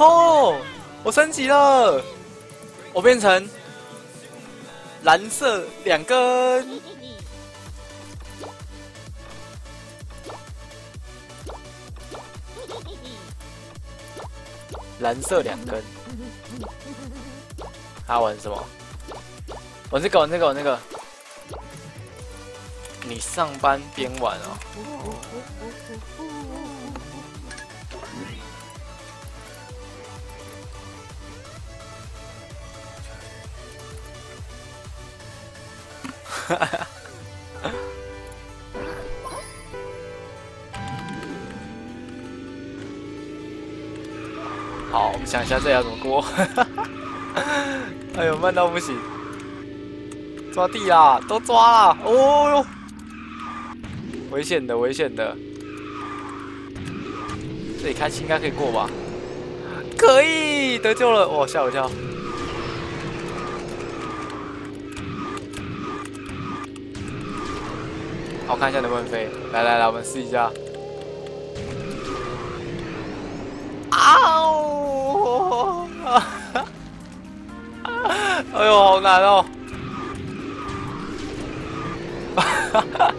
哦，我升级了，我变成蓝色两根。蓝色两根，他玩什么？玩这个，玩这个，玩这个。你上班边玩哦。好，我们想一下这要怎么过。哎呦，慢到不行！抓地啦，都抓了！哦哟，危险的，危险的！这里开心应该可以过吧？可以，得救了！哇，吓我一跳！我看一下能不能飞。来来来，我们试一下。啊哦！哎呦，好难哦！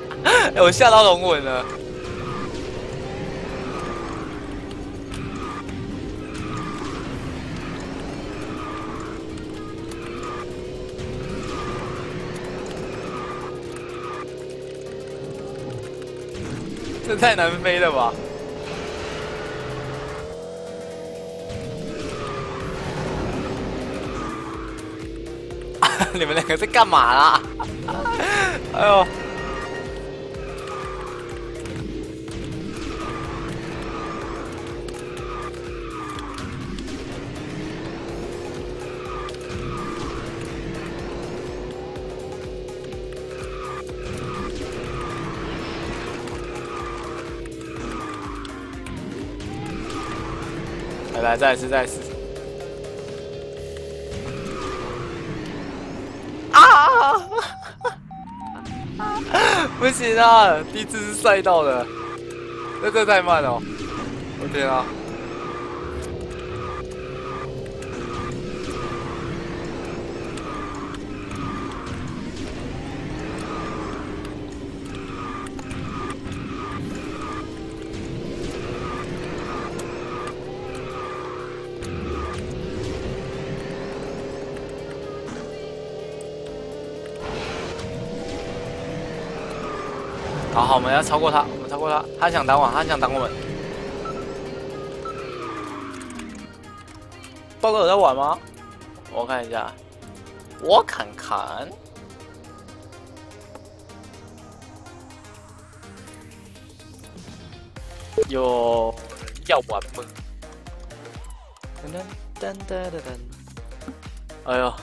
哎，我吓到龙吻了。太难飞了吧！你们两个在干嘛啦？哎呦！来来，再一次，再一次。不行啊！第一次是赛道的，那这太慢了，我天啊！我们要超过他，我们超过他，他想挡我，他想挡我们。报告有在玩吗？我看一下，我看看，有要玩吗？噔噔噔噔噔，哎呦！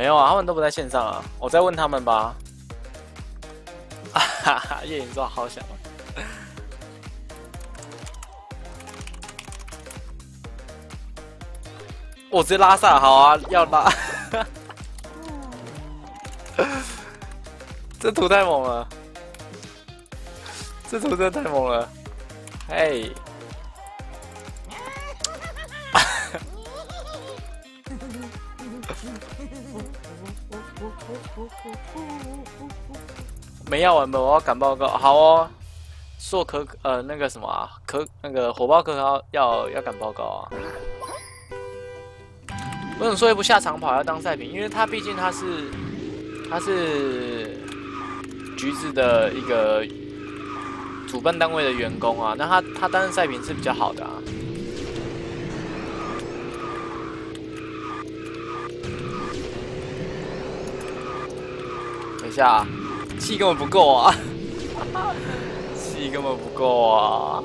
没有啊，他们都不在线上啊，我再问他们吧。哈哈，夜影说好想啊！我直接拉萨，好啊，要拉。这图太猛了，这图真的太猛了，嘿。没要完吧？我要赶报告。好哦，硕可呃那个什么啊，可那个火爆可可要要赶报告啊。为什么说不下长跑要当赛品？因为他毕竟他是他是橘子的一个主办单位的员工啊，那他他担任赛品是比较好的啊。下。气根本不够啊！气根本不够啊！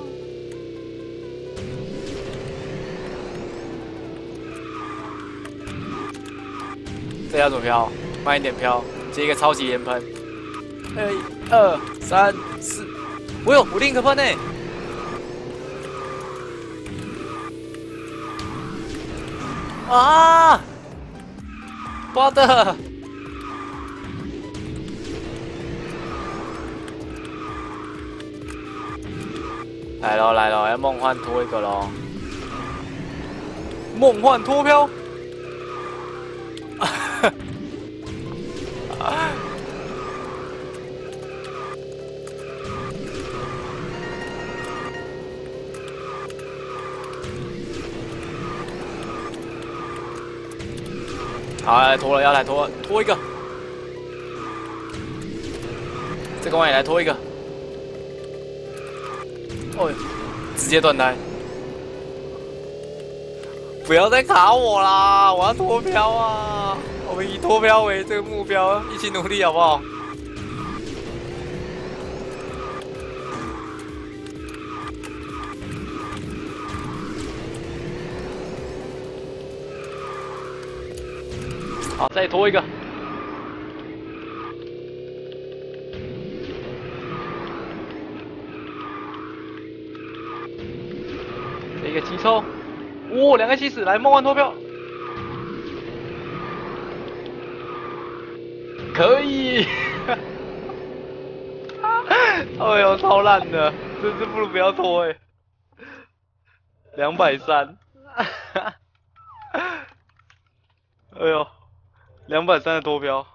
这要怎么飘？慢一点飘，接一个超级连喷。一、二、三、四，我有我另一个喷呢！啊！我的！来喽来喽，要梦幻拖一个喽！梦幻拖漂。好，来拖了，要来拖，拖一个。这个我也来拖一个。哦，直接断胎。不要再卡我啦！我要脱漂啊！我们以脱漂为这个目标，一起努力，好不好？好，再拖一个。这个急抽，哇，两个起死，来梦幻脱票，可以。哎呦，超烂的，真是不如不要拖哎。两百三，哎呦。两百三的脱标，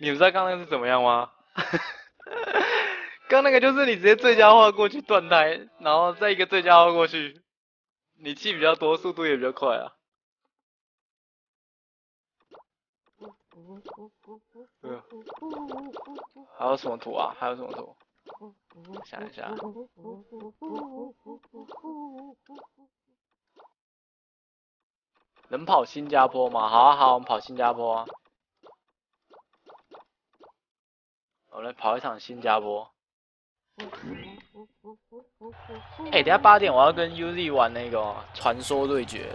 你们知道刚刚是怎么样吗？刚那个就是你直接最佳化过去断胎，然后再一个最佳化过去，你气比较多，速度也比较快啊。还有什么图啊？还有什么图？想一下。能跑新加坡吗？好啊好，我们跑新加坡。我来跑一场新加坡。哎，等下八点我要跟 UZ 玩那个传说对决。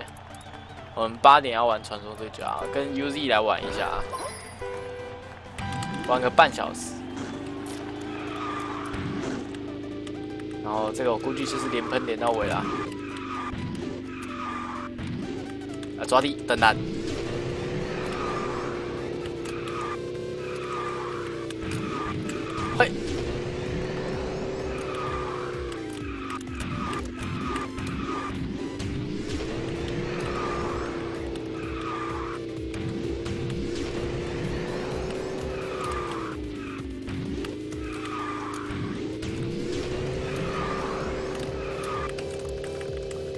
我们八点要玩传说对决啊，跟 UZ 来玩一下，玩个半小时。然后这个我估计就是连喷连到尾了。啊，抓地等难。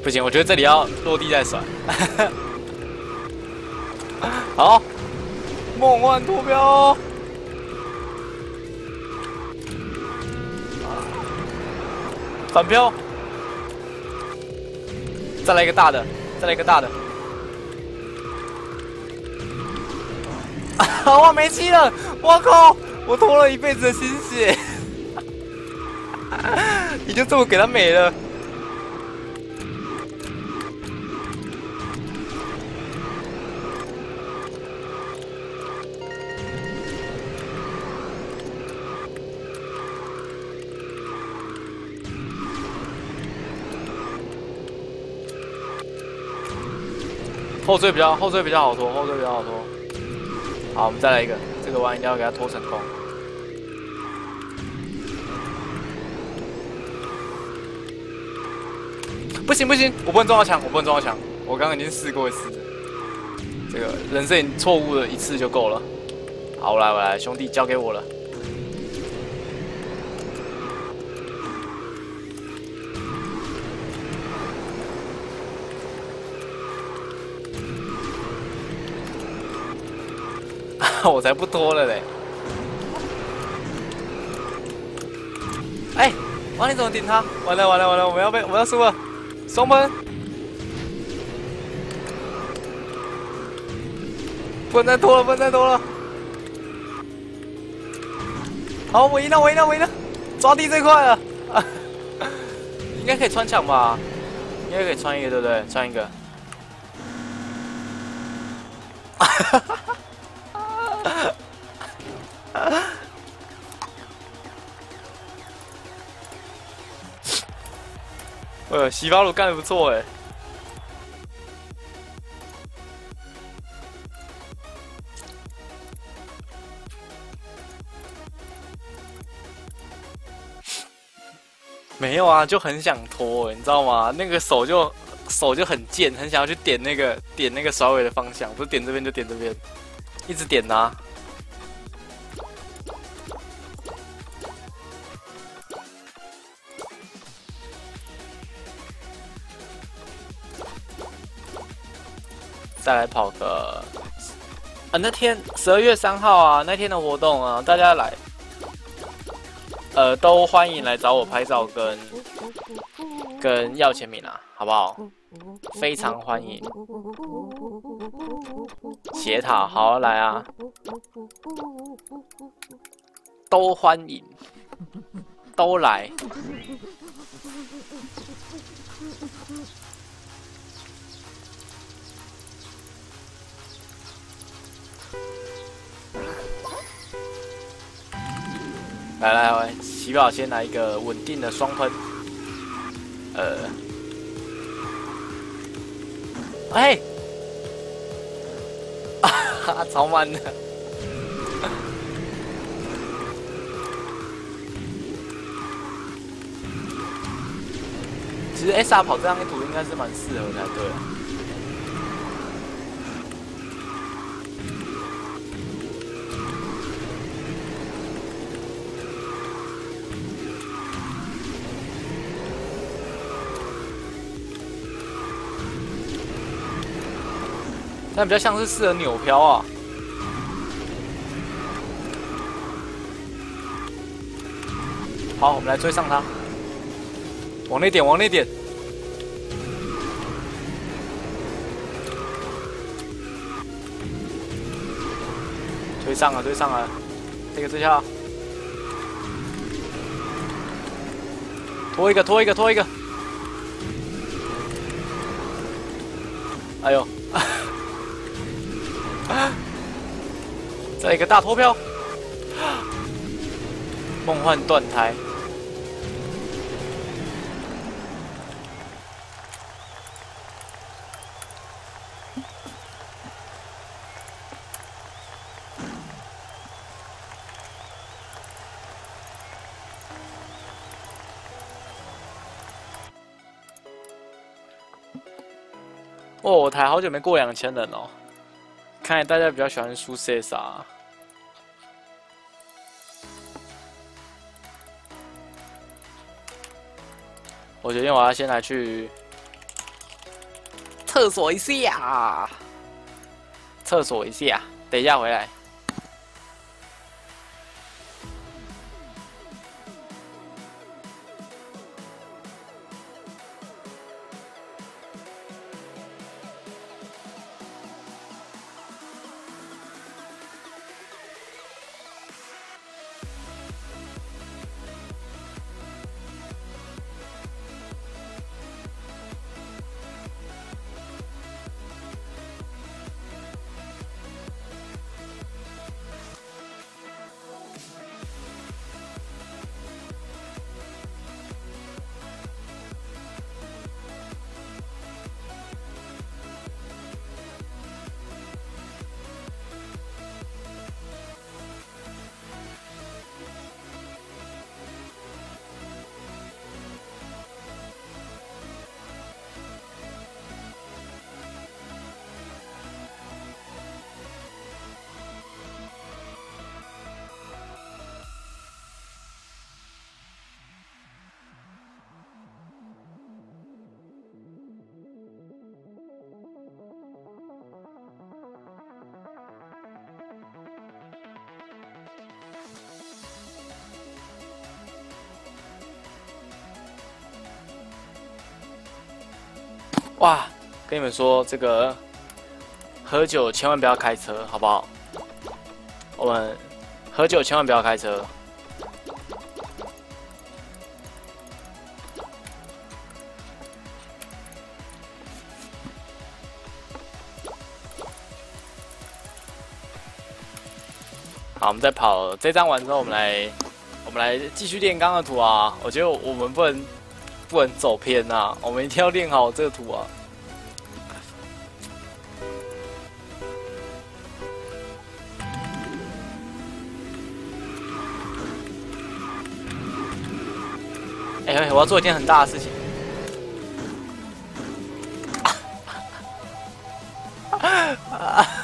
不行，我觉得这里要落地再甩。好，梦幻图标，反漂，再来一个大的，再来一个大的。我没气了，我靠，我拖了一辈子的心血，你就这么给他没了。后缀比较后缀比较好拖，后缀比较好拖。好，我们再来一个，这个弯一定要给它拖成功。不行不行，我不能撞到墙，我不能撞到墙。我刚刚已经试过一次，这个人生错误了一次就够了。好，我来我来，兄弟交给我了。我才不拖了嘞！哎，王你怎么顶他？完了完了完了，我们要被我们要输了！双喷！不能再拖了，不能再拖了！好，我赢了，我赢了，我赢了！抓地最快了！应该可以穿墙吧？应该可以穿一个，对不对？穿一个。哈哈哈。呃洗发露干的不错诶没有啊就很想拖你知道吗？那个手就手就很贱很想要去点那个点那个甩尾的方向不是点这边就点这边一直点它。再来跑个啊，那天十二月三号啊，那天的活动啊，大家来。呃，都欢迎来找我拍照跟跟要签名啊，好不好？非常欢迎。斜塔，好来啊，都欢迎，都来。来来来，起跑先来一个稳定的双喷，呃，哎，啊哈，超慢的。其实 S R 跑这张图应该是蛮适合才对。但比较像是适合扭漂啊。好，我们来追上他，往那点，往那点，追上了，追上了，这个追下，拖一个，拖一个，拖一个，哎呦！再一个大脱票，梦幻断台。哦，我台好久没过两千人哦。看来大家比较喜欢输 CS 啊！我决定我要先来去厕所一下，厕所一下，等一下回来。哇，跟你们说，这个喝酒千万不要开车，好不好？我们喝酒千万不要开车。好，我们再跑这张完之后，我们来，我们来继续练刚刚的图啊！我觉得我们不能。不能走偏呐，我们一定要练好这个图啊。哎，我要做一件很大的事情啊。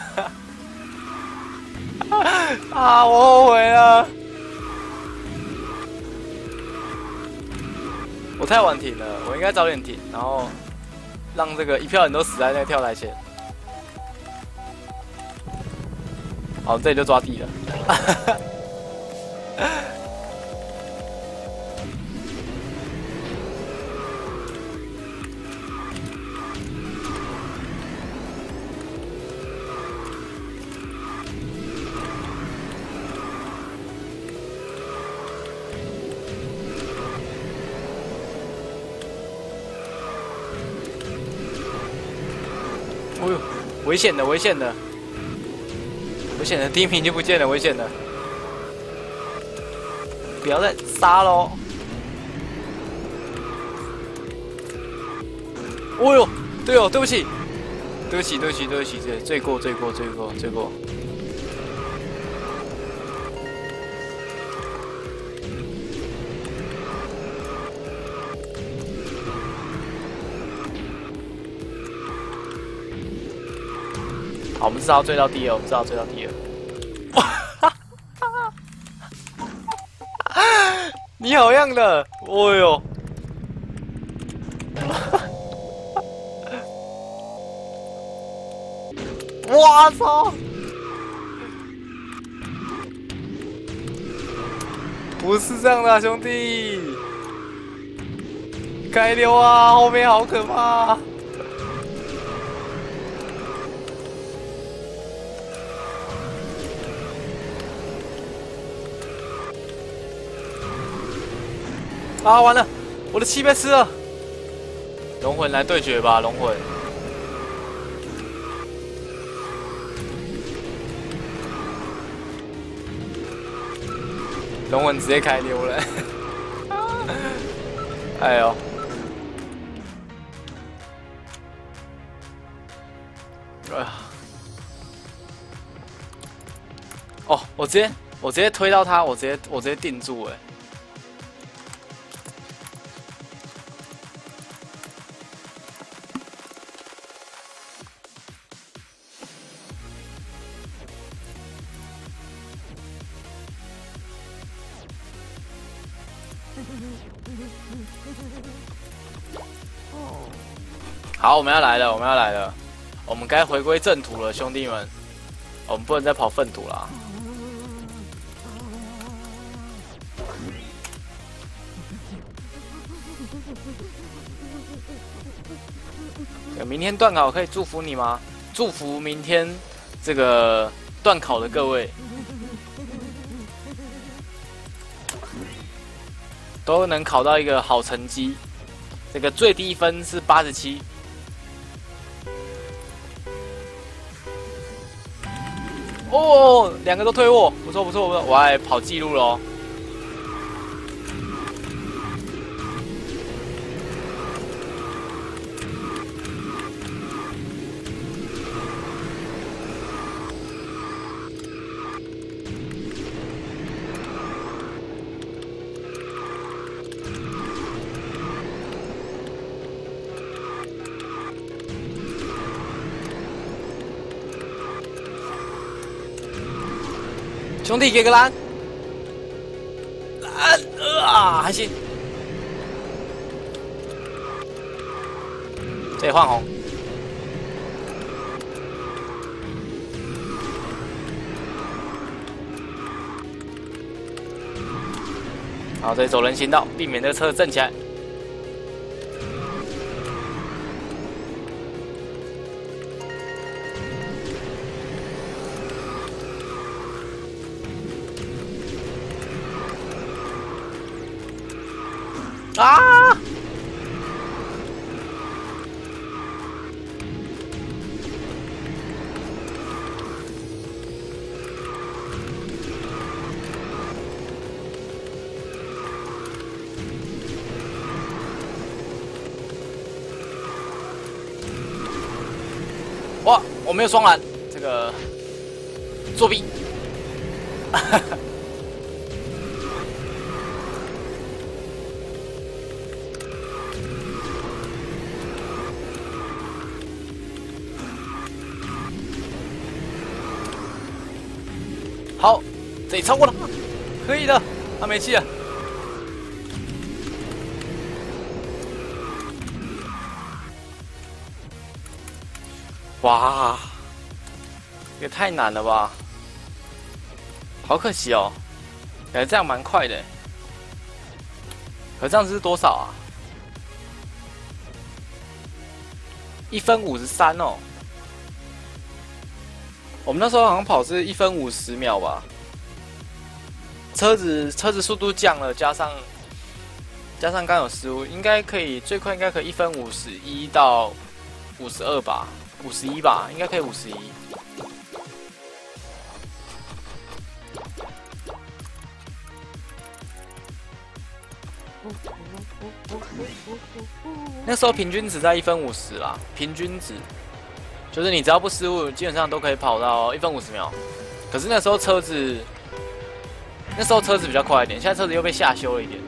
啊！我我太晚停了，我应该早点停，然后让这个一票人都死在那个跳台前。好，这里就抓地了。危险的，危险的，危险的，第一名就不见了，危险的，不要再杀喽！哦呦，对哦，对不起，对不起，对不起，对不起，罪罪过，罪过，罪过，罪过。我们至少追到第二，我们至少追到第二。你好样的！哦呦！我操！不是这样的，兄弟！开溜啊！后面好可怕！啊完了，我的气被吃了。龙魂来对决吧，龙魂。龙魂直接开溜了。哎呦！哎呀！哦，我直接我直接推到他，我直接我直接定住哎。好，我们要来了，我们要来了，我们该回归正途了，兄弟们，我们不能再跑粪土了。明天断考可以祝福你吗？祝福明天这个断考的各位。都能考到一个好成绩，这个最低分是八十七。哦，两个都推我，不错不错不错，我还跑记录喽。兄弟，给个蓝，蓝啊，还行。这里换红。好，这里走人行道，避免这个车震起来。没有双蓝，这个作弊。好，这里超过了，可以的，他没气了。哇！太难了吧！好可惜哦，感觉这样蛮快的。可这样子是多少啊？一分五十三哦。我们那时候好像跑是一分五十秒吧。车子车子速度降了，加上加上刚有失误，应该可以最快应该可以一分五十一到五十二吧。五十一吧，应该可以五十一。那时候平均值在一分五十啦，平均值就是你只要不失误，基本上都可以跑到一分五十秒。可是那时候车子，那时候车子比较快一点，现在车子又被下修了一点。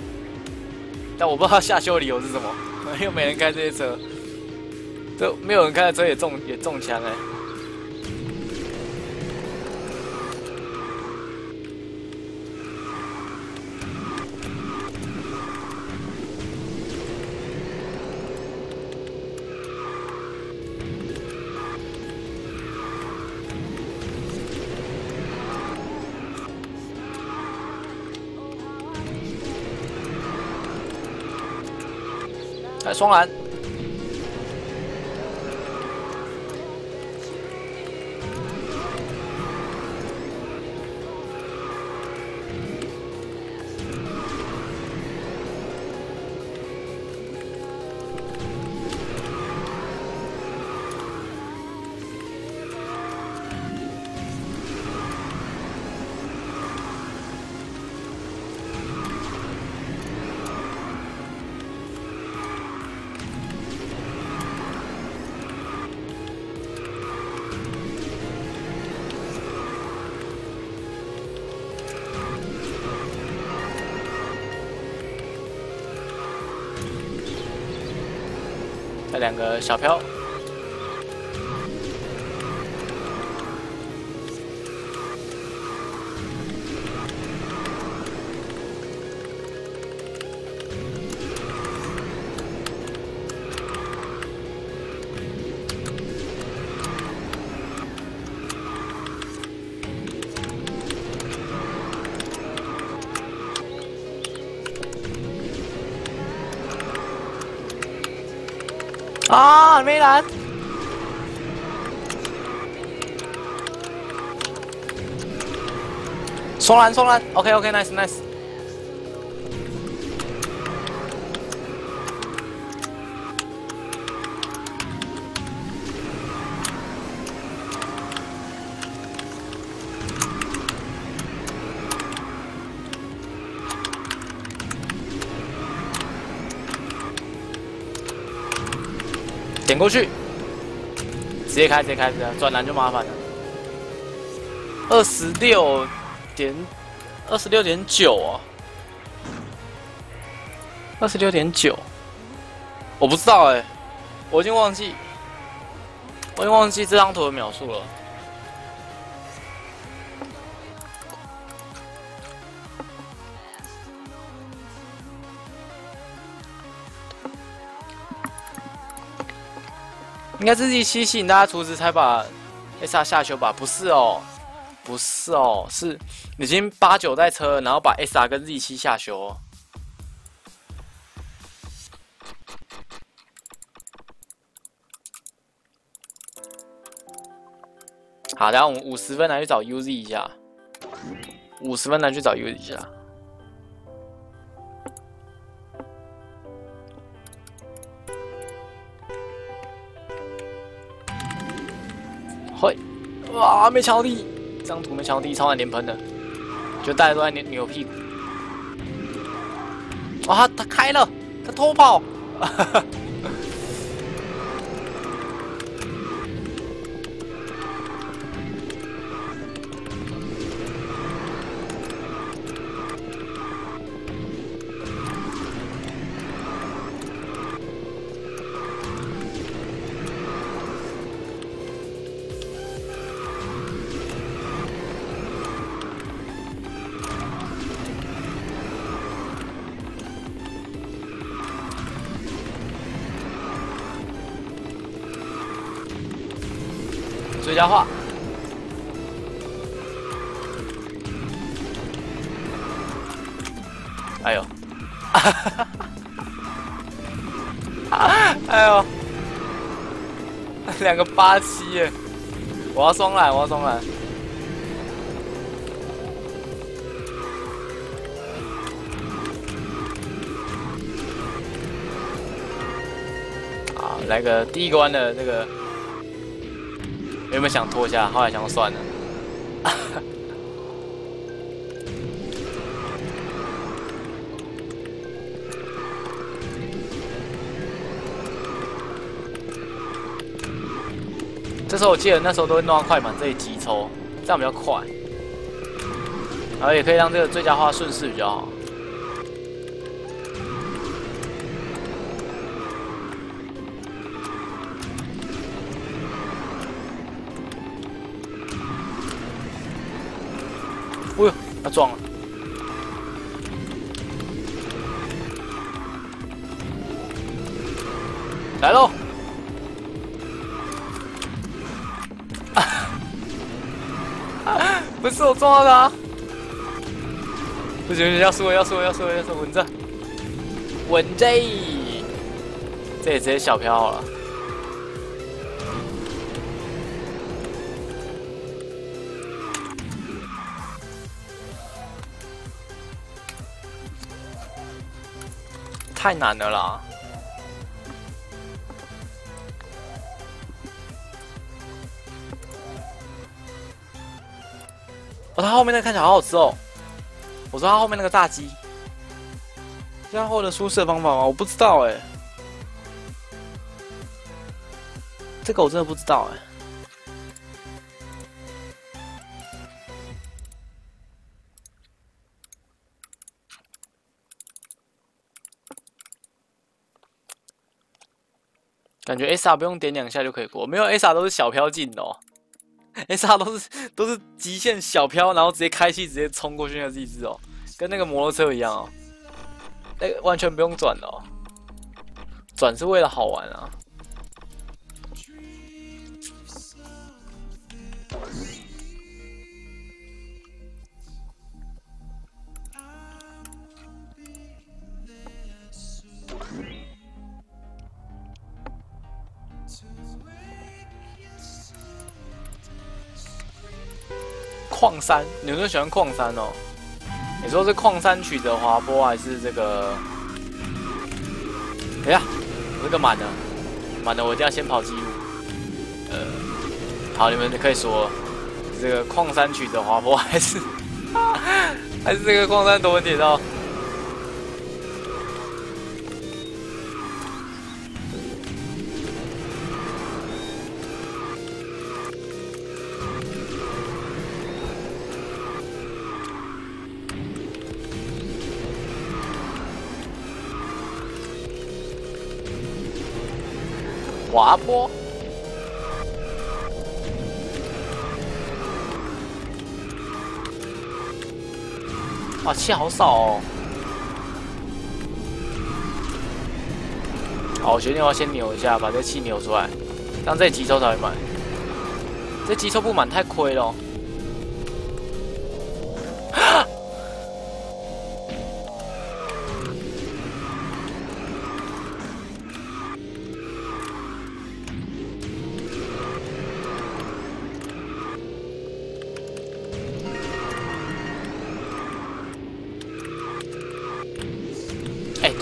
但我不知道下修理由是什么，又没人开这些车。都没有人开的车也中也中枪哎！来双蓝。两个小飘。啊，没蓝！双蓝，双蓝，OK，OK，nice，nice。过去，直接开，直接开，直接转蓝就麻烦了。二十六点，二十六点九啊，二十六点九，我不知道哎，我已经忘记，我已经忘记这张图的描述了。应该是第七吸引大家出资才把 S R 下修吧？不是哦，不是哦，是已经八九代车，然后把 S R 跟 Z 七下修。好，然后我们五十分来去找 U Z 一下，五十分来去找 U Z 一下。哇，没抢到第一，这张图没抢到第一，超难连喷的，就大家都在扭扭屁股。啊，他开了，他偷跑。大话。哎呦！哎呦！两个八七耶！我要双蓝，我要双蓝。好，来个第一关的那个，有没有想拖一下？后来想算了。这时候我记得那时候都会弄到快满这里急抽，这样比较快，然后也可以让这个最佳化顺势比较好。撞了！来喽！不是我撞到他，不行，要输了，要输了，要输了，要输，稳着，稳着，这也直接小飘了，太难的了。哦，他后面那个看起来好好吃哦。我说他后面那个炸鸡，这样获得舒适的方法吗？我不知道哎，这个我真的不知道哎。感觉 S R 不用点两下就可以过，没有 S R 都是小飘进的哦。S R 都是都是极限小飘，然后直接开气直接冲过去那一只哦，跟那个摩托车一样哦，那个完全不用转的哦，转是为了好玩啊。矿山，你们都喜欢矿山哦？你说是矿山曲的滑坡，还是这个？哎呀，这个满了，满了，我一定要先跑记录。呃，好，你们可以说，这个矿山曲的滑坡，还是 还是这个矿山夺文铁道？滑坡，哇，气好少哦！好，我决定要先扭一下，把这气扭出来，让这机抽才会满。这机抽不满太亏了。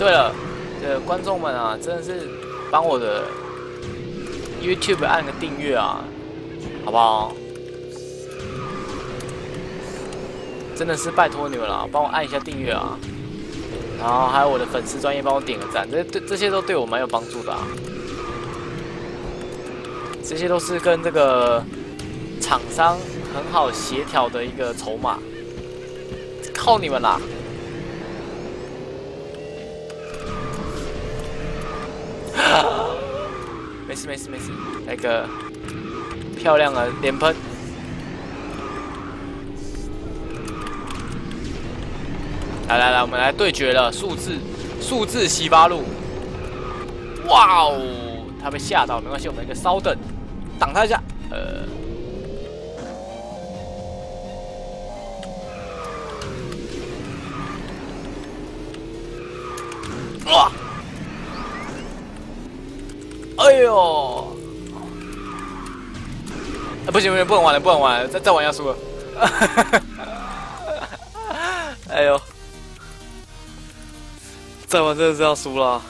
对了，这观众们啊，真的是帮我的 YouTube 按个订阅啊，好不好？真的是拜托你们了，帮我按一下订阅啊！然后还有我的粉丝专业帮我点个赞，这这这些都对我蛮有帮助的啊！这些都是跟这个厂商很好协调的一个筹码，靠你们啦！事没事没事，来个漂亮的连喷！来来来，我们来对决了，数字数字西八路！哇哦，他被吓到，没关系，我们一个稍等，挡他一下。呃，哦！不行不行，不能玩了，不能玩了，再再玩要输了。哎呦！再玩真的是要输了。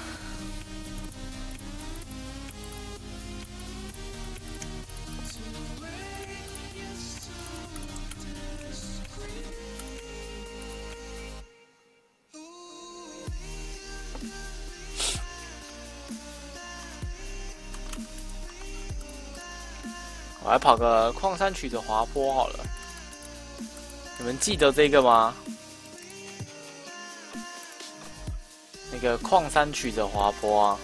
来跑个矿山曲的滑坡好了，你们记得这个吗？那个矿山曲的滑坡啊！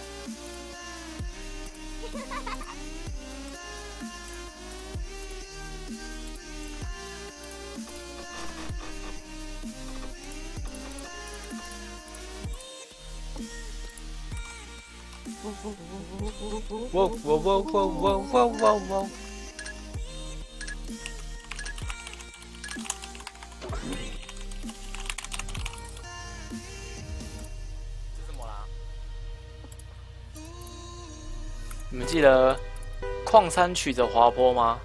矿山曲的滑坡吗？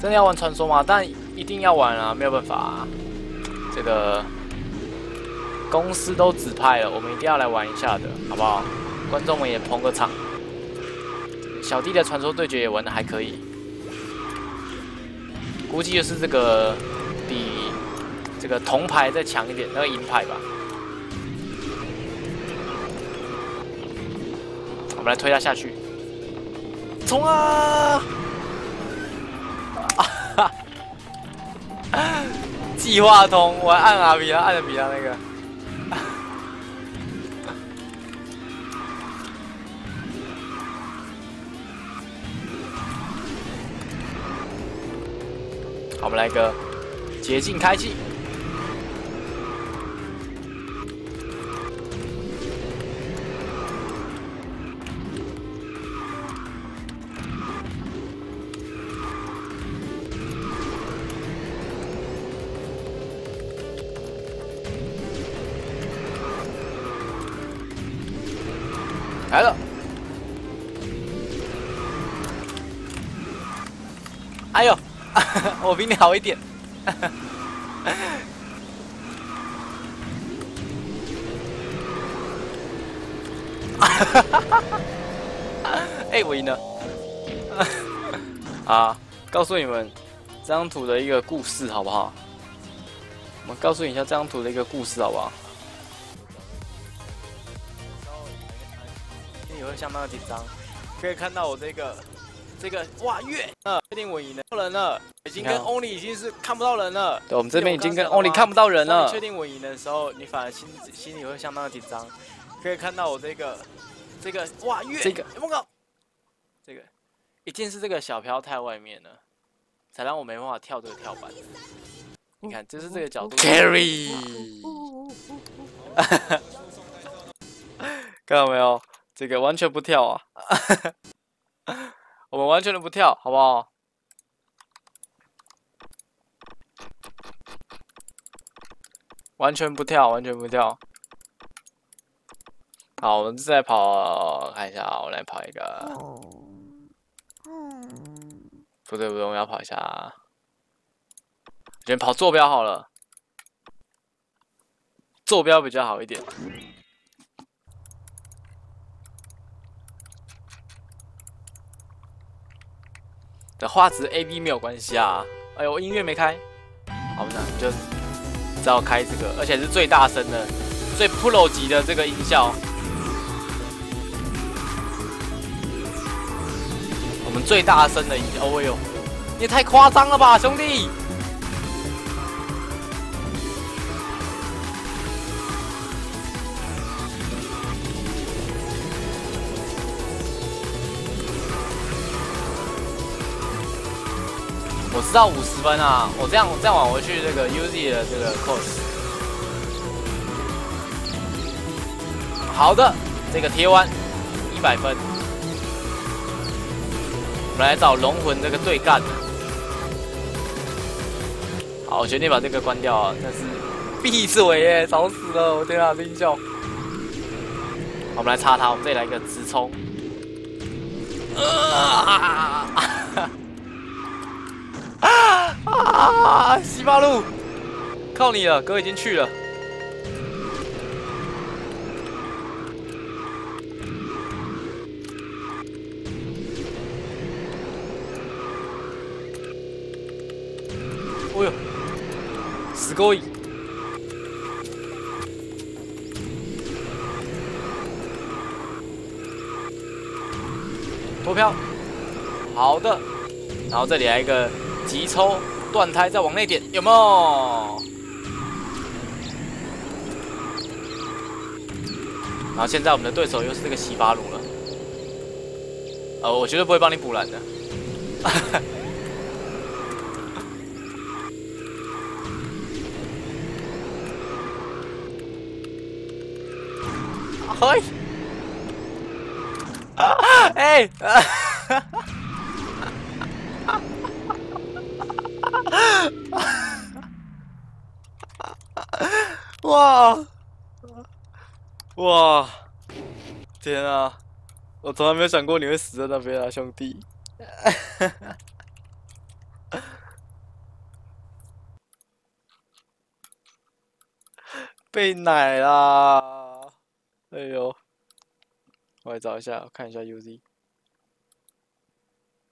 真的要玩传说吗？但一定要玩啊，没有办法。这个公司都指派了，我们一定要来玩一下的，好不好？观众们也捧个场。小弟的传说对决也玩的还可以，估计就是这个比这个铜牌再强一点，那个银牌吧。我们来推他下去。冲啊！哈哈，计划通，我按啊比他按的比他那个。好，我们来个捷径开启。我比你好一点。哎，我赢了！啊，告诉你们这张图的一个故事，好不好？我们告诉你一下这张图的一个故事，好不好？你会相当的紧张，可以看到我这个这个哇月，呃，确定我赢了，人了，已经跟 Only 已经是看不到人了。对，我们这边已经跟 Only 看不到人了。确定我赢的时候，你反而心心里会相当的紧张，可以看到我这个这个哇月，这个我靠？这个一定是这个小飘太外面了，才让我没办法跳这个跳板。你看，就是这个角度。Carry，看到没有？这个完全不跳啊！我们完全的不跳，好不好？完全不跳，完全不跳。好，我们再跑，看一下，我来跑一个。不对不对，我要跑一下。先跑坐标好了，坐标比较好一点。的画质 A B 没有关系啊！哎呦，音乐没开，好，那就只好开这个，而且是最大声的、最 Pro 级的这个音效。我们最大声的音效，哦呦，你也太夸张了吧，兄弟！我知道五十分啊！我这样这样往回去，这个 UZ 的这个 cos。好的，这个贴弯一百分。我们来找龙魂这个对干。好，我决定把这个关掉啊！但是 闭嘴耶，吵死了！我天啊，这音效。我们来插它，我们这里来一个直冲。啊！啊！西八路，靠你了，哥已经去了。哦呦，死狗！投票，好的，然后这里来一个急抽断胎，再往内点，有没有？然后现在我们的对手又是这个洗发鲁了，呃，我绝对不会帮你补蓝的。嘿。哎！哇！哇！天啊！我从来没有想过你会死在那边啊，兄弟！被奶啦！哎呦！我来找一下，看一下 UZ。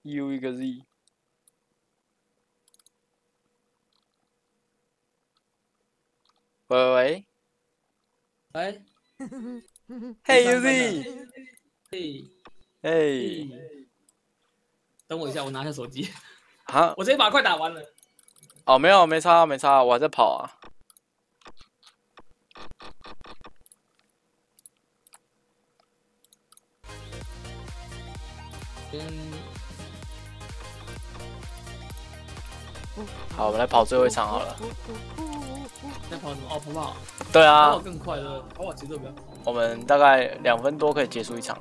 U 一个 Z。喂喂喂。喂。嘿 UZ。嘿。嘿。等我一下，我拿下手机。啊？我这一把快打完了。哦，没有，没差，没差，我还在跑啊。好，我们来跑最后一场好了。在跑什么？哦，跑跑。对啊。跑更快的，跑跑节奏比较快。我们大概两分多可以结束一场。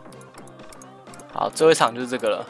好，最后一场就是这个了。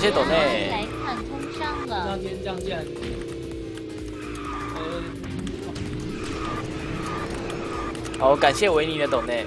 谢董内。来看通商了。今天降价。好，感谢维尼的董内。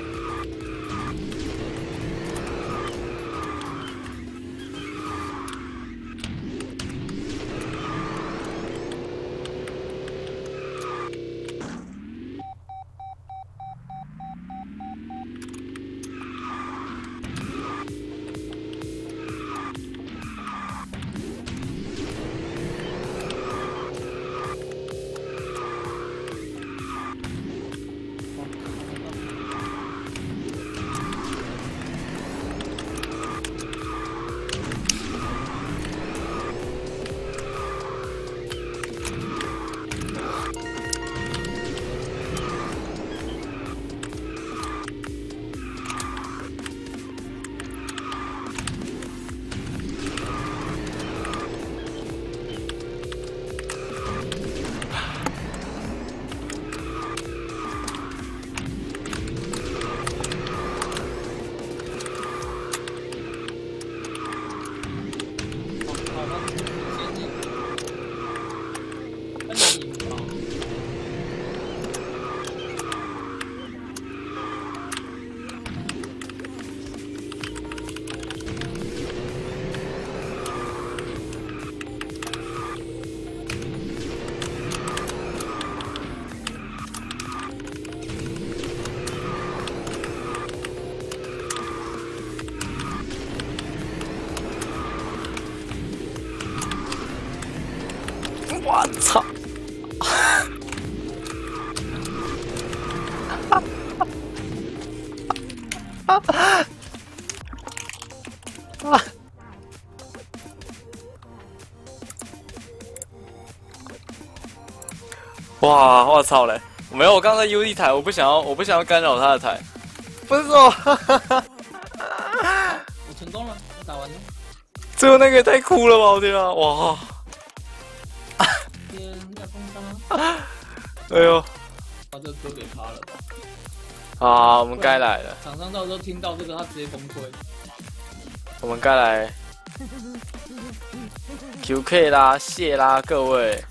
我操！操嘞！没有，我刚刚在 U D 台，我不想要，我不想要干扰他的台。不是说，我成功了，我打完了。最后那个也太酷了吧！我天啊，哇！天要封杀，哎呦，把这个歌给他了。啊，我们该来了，厂商到时候听到这个，他直接崩溃。我们该来 QK 啦，谢啦，各位。